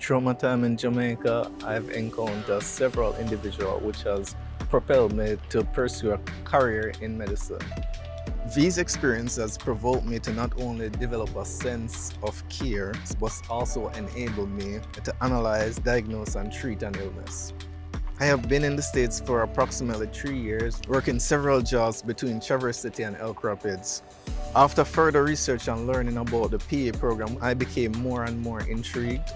Through my time in Jamaica, I've encountered several individuals which has propelled me to pursue a career in medicine. These experiences provoked me to not only develop a sense of care, but also enabled me to analyze, diagnose, and treat an illness. I have been in the States for approximately three years, working several jobs between Traverse City and Elk Rapids. After further research and learning about the PA program, I became more and more intrigued.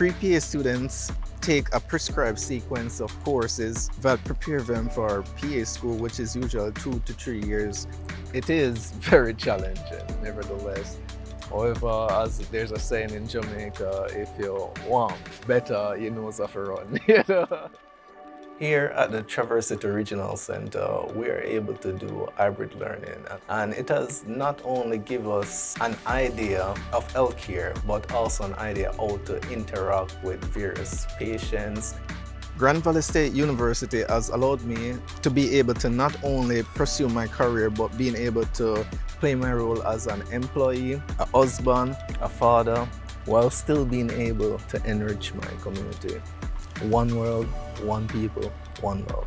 Pre-PA students take a prescribed sequence of courses that prepare them for PA school, which is usually two to three years. It is very challenging, nevertheless. However, as there's a saying in Jamaica, if you want better, you know. You know? Here at the Traverse City Regional Center, uh, we are able to do hybrid learning and it has not only give us an idea of healthcare, but also an idea how to interact with various patients. Grand Valley State University has allowed me to be able to not only pursue my career, but being able to play my role as an employee, a husband, a father, while still being able to enrich my community. One world, one people, one love.